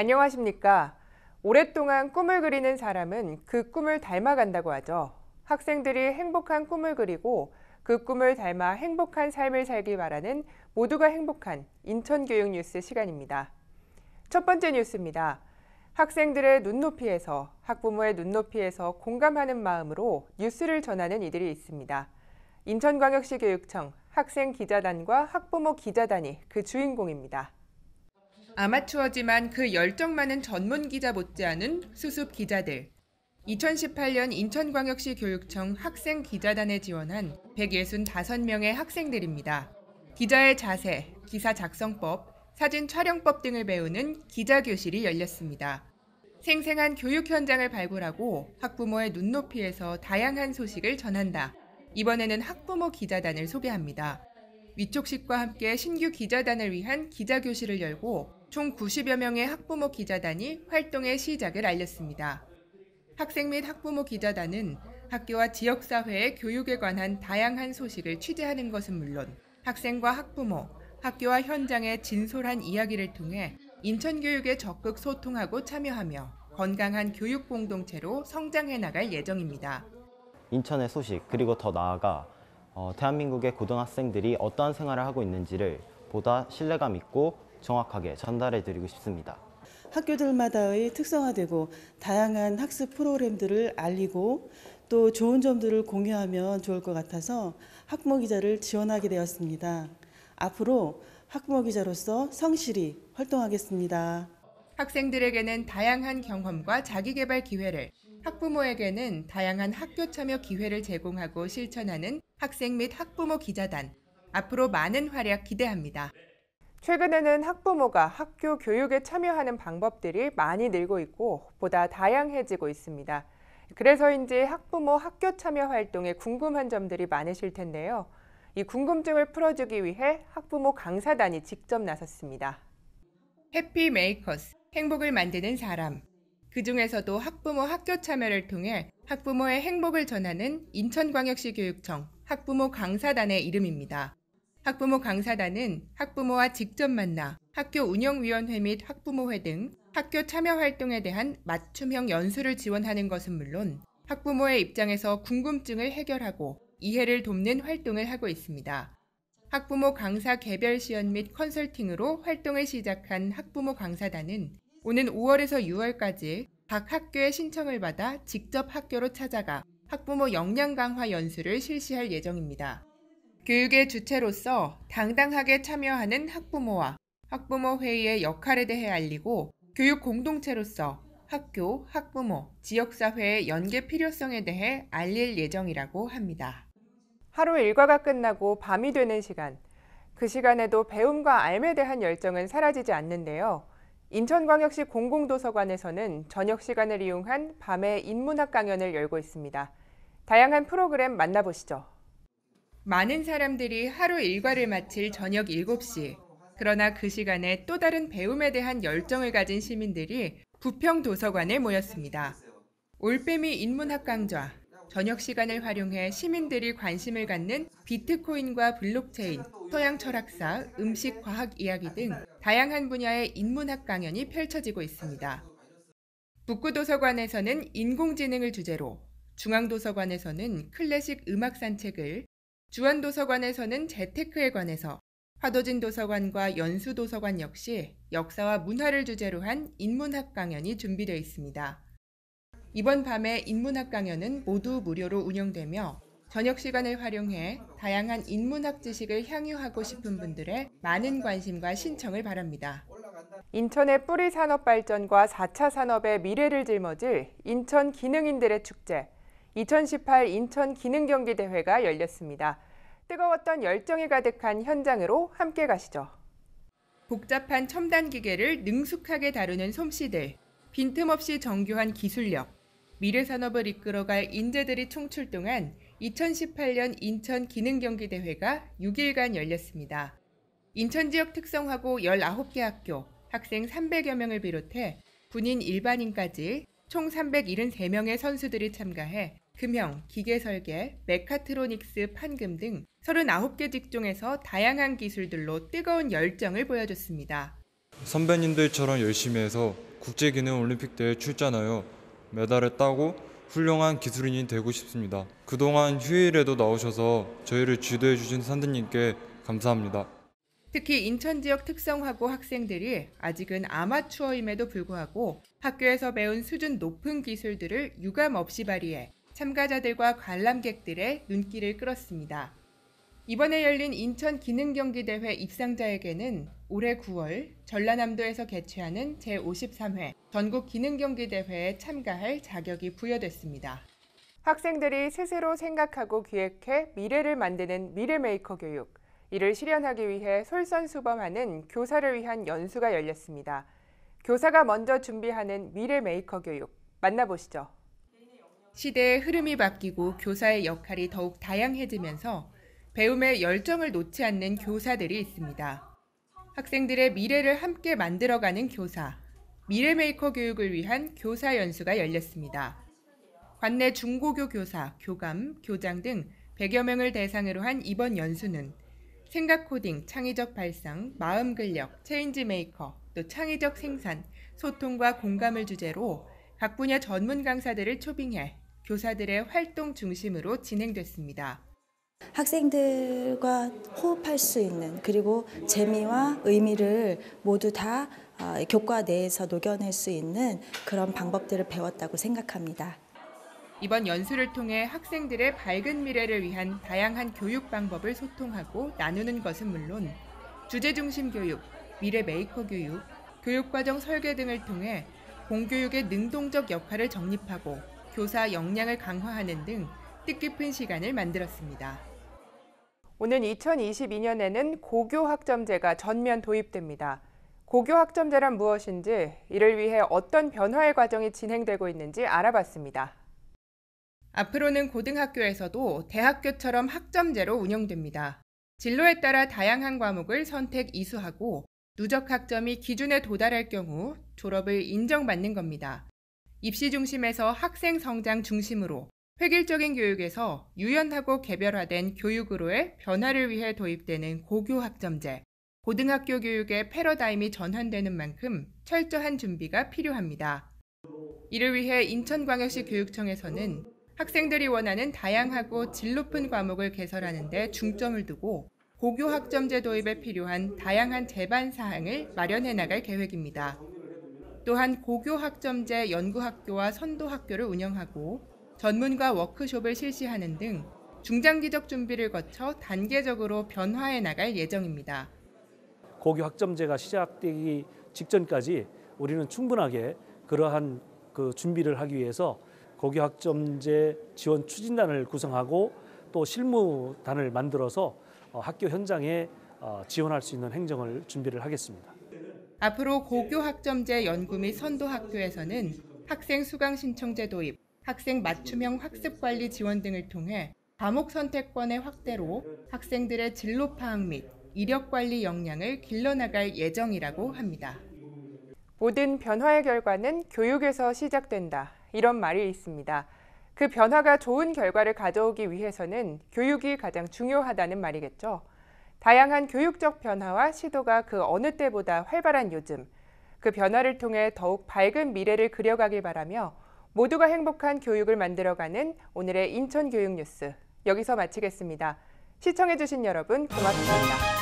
안녕하십니까. 오랫동안 꿈을 그리는 사람은 그 꿈을 닮아간다고 하죠. 학생들이 행복한 꿈을 그리고 그 꿈을 닮아 행복한 삶을 살길 바라는 모두가 행복한 인천교육 뉴스 시간입니다. 첫 번째 뉴스입니다. 학생들의 눈높이에서 학부모의 눈높이에서 공감하는 마음으로 뉴스를 전하는 이들이 있습니다. 인천광역시 교육청 학생 기자단과 학부모 기자단이 그 주인공입니다. 아마추어지만 그 열정 많은 전문 기자 못지않은 수습 기자들. 2018년 인천광역시 교육청 학생 기자단에 지원한 165명의 학생들입니다. 기자의 자세, 기사 작성법, 사진 촬영법 등을 배우는 기자 교실이 열렸습니다. 생생한 교육 현장을 발굴하고 학부모의 눈높이에서 다양한 소식을 전한다. 이번에는 학부모 기자단을 소개합니다. 위촉식과 함께 신규 기자단을 위한 기자교실을 열고 총 90여 명의 학부모 기자단이 활동의 시작을 알렸습니다. 학생 및 학부모 기자단은 학교와 지역사회의 교육에 관한 다양한 소식을 취재하는 것은 물론 학생과 학부모, 학교와 현장의 진솔한 이야기를 통해 인천교육에 적극 소통하고 참여하며 건강한 교육 공동체로 성장해 나갈 예정입니다. 인천의 소식 그리고 더 나아가 어, 대한민국의 고등학생들이 어떠한 생활을 하고 있는지를 보다 신뢰감 있고 정확하게 전달해 드리고 싶습니다. 학교들마다의 특성화되고 다양한 학습 프로그램들을 알리고 또 좋은 점들을 공유하면 좋을 것 같아서 학부모 기자를 지원하게 되었습니다. 앞으로 학부모 기자로서 성실히 활동하겠습니다. 학생들에게는 다양한 경험과 자기개발 기회를, 학부모에게는 다양한 학교 참여 기회를 제공하고 실천하는 학생 및 학부모 기자단. 앞으로 많은 활약 기대합니다. 최근에는 학부모가 학교 교육에 참여하는 방법들이 많이 늘고 있고 보다 다양해지고 있습니다. 그래서인지 학부모 학교 참여 활동에 궁금한 점들이 많으실 텐데요. 이 궁금증을 풀어주기 위해 학부모 강사단이 직접 나섰습니다. Happy Makers, 행복을 만드는 사람. 그 중에서도 학부모 학교 참여를 통해 학부모의 행복을 전하는 인천광역시 교육청 학부모 강사단의 이름입니다. 학부모 강사단은 학부모와 직접 만나 학교 운영위원회 및 학부모회 등 학교 참여 활동에 대한 맞춤형 연수를 지원하는 것은 물론 학부모의 입장에서 궁금증을 해결하고 이해를 돕는 활동을 하고 있습니다. 학부모 강사 개별 시연 및 컨설팅으로 활동을 시작한 학부모 강사단은 오는 5월에서 6월까지 각 학교의 신청을 받아 직접 학교로 찾아가 학부모 역량 강화 연수를 실시할 예정입니다. 교육의 주체로서 당당하게 참여하는 학부모와 학부모 회의의 역할에 대해 알리고 교육 공동체로서 학교, 학부모, 지역사회의 연계 필요성에 대해 알릴 예정이라고 합니다. 하루 일과가 끝나고 밤이 되는 시간. 그 시간에도 배움과 알에 대한 열정은 사라지지 않는데요. 인천광역시 공공도서관에서는 저녁 시간을 이용한 밤의 인문학 강연을 열고 있습니다. 다양한 프로그램 만나보시죠. 많은 사람들이 하루 일과를 마칠 저녁 7시. 그러나 그 시간에 또 다른 배움에 대한 열정을 가진 시민들이 부평 도서관에 모였습니다. 올빼미 인문학 강좌, 저녁 시간을 활용해 시민들이 관심을 갖는 비트코인과 블록체인, 서양 철학사, 음식 과학 이야기 등 다양한 분야의 인문학 강연이 펼쳐지고 있습니다. 북구도서관에서는 인공지능을 주제로, 중앙도서관에서는 클래식 음악 산책을, 주안도서관에서는 재테크에 관해서 화도진 도서관과 연수도서관 역시 역사와 문화를 주제로 한 인문학 강연이 준비되어 있습니다. 이번 밤에 인문학 강연은 모두 무료로 운영되며 저녁 시간을 활용해 다양한 인문학 지식을 향유하고 싶은 분들의 많은 관심과 신청을 바랍니다. 인천의 뿌리 산업 발전과 4차 산업의 미래를 짊어질 인천 기능인들의 축제 2018 인천 기능경기 대회가 열렸습니다. 뜨거웠던 열정이 가득한 현장으로 함께 가시죠. 복잡한 첨단 기계를 능숙하게 다루는 솜씨들, 빈틈없이 정교한 기술력, 미래 산업을 이끌어갈 인재들이 총출동한 2018년 인천 기능경기대회가 6일간 열렸습니다. 인천 지역 특성화고 19개 학교, 학생 300여 명을 비롯해 군인 일반인까지 총 373명의 선수들이 참가해 금형, 기계설계, 메카트로닉스, 판금 등 39개 직종에서 다양한 기술들로 뜨거운 열정을 보여줬습니다. 선배님들처럼 열심히 해서 국제기능 올림픽 대회 출전하여 메달을 따고 훌륭한 기술인이 되고 싶습니다. 그동안 휴일에도 나오셔서 저희를 지도해 주신 선생님께 감사합니다. 특히 인천 지역 특성화고 학생들이 아직은 아마추어임에도 불구하고 학교에서 배운 수준 높은 기술들을 유감 없이 발휘해 참가자들과 관람객들의 눈길을 끌었습니다. 이번에 열린 인천 기능 경기 대회 입상자에게는 올해 9월 전라남도에서 개최하는 제53회 전국 기능 경기 대회에 참가할 자격이 부여됐습니다. 학생들이 스스로 생각하고 기획해 미래를 만드는 미래메이커 교육. 이를 실현하기 위해 솔선수범하는 교사를 위한 연수가 열렸습니다. 교사가 먼저 준비하는 미래 메이커 교육 만나보시죠. 시대의 흐름이 바뀌고 교사의 역할이 더욱 다양해지면서 배움에 열정을 놓지 않는 교사들이 있습니다. 학생들의 미래를 함께 만들어가는 교사, 미래 메이커 교육을 위한 교사 연수가 열렸습니다. 관내 중고교 교사, 교감, 교장 등 100여 명을 대상으로 한 이번 연수는 생각 코딩, 창의적 발상, 마음 근력, change maker, 또 창의적 생산, 소통과 공감을 주제로 각 분야 전문 강사들을 초빙해 교사들의 활동 중심으로 진행됐습니다. 학생들과 호흡할 수 있는 그리고 재미와 의미를 모두 다 어, 교과 내에서 녹여낼 수 있는 그런 방법들을 배웠다고 생각합니다. 이번 연수를 통해 학생들의 밝은 미래를 위한 다양한 교육 방법을 소통하고 나누는 것은 물론 주제 중심 교육, 미래 메이커 교육, 교육과정 설계 등을 통해 공교육의 능동적 역할을 정립하고 교사 역량을 강화하는 등 뜻깊은 시간을 만들었습니다. 오는 2022년에는 고교 학점제가 전면 도입됩니다. 고교 학점제란 무엇인지, 이를 위해 어떤 변화의 과정이 진행되고 있는지 알아봤습니다. 앞으로는 고등학교에서도 대학교처럼 학점제로 운영됩니다. 진로에 따라 다양한 과목을 선택 이수하고 누적 학점이 기준에 도달할 경우 졸업을 인정받는 겁니다. 입시 중심에서 학생 성장 중심으로 획일적인 교육에서 유연하고 개별화된 교육으로의 변화를 위해 도입되는 고교 학점제. 고등학교 교육의 패러다임이 전환되는 만큼 철저한 준비가 필요합니다. 이를 위해 인천광역시 교육청에서는 학생들이 원하는 다양하고 질 높은 과목을 개설하는 데 중점을 두고 고교 학점제 도입에 필요한 다양한 제반 사항을 마련해 나갈 계획입니다. 또한 고교 학점제 연구학교와 선도학교를 운영하고 전문가 워크숍을 실시하는 등 중장기적 준비를 거쳐 단계적으로 변화해 나갈 예정입니다. 고교 학점제가 시작되기 직전까지 우리는 충분하게 그러한 그 준비를 하기 위해서 고교 학점제 지원 추진단을 구성하고 또 실무단을 만들어서 어, 학교 현장에 어, 지원할 수 있는 행정을 준비를 하겠습니다. 앞으로 고교 학점제 연구 및 선도 학교에서는 학생 수강 신청제 도입, 학생 맞춤형 학습 관리 지원 등을 통해 과목 선택권의 확대로 학생들의 진로 파악 및 이력 관리 역량을 길러나갈 예정이라고 합니다. 모든 변화의 결과는 교육에서 시작된다. 이런 말이 있습니다. 그 변화가 좋은 결과를 가져오기 위해서는 교육이 가장 중요하다는 말이겠죠. 다양한 교육적 변화와 시도가 그 어느 때보다 활발한 요즘, 그 변화를 통해 더욱 밝은 미래를 그려가길 바라며 모두가 행복한 교육을 만들어가는 오늘의 인천 교육 뉴스 여기서 마치겠습니다. 시청해주신 여러분 고맙습니다.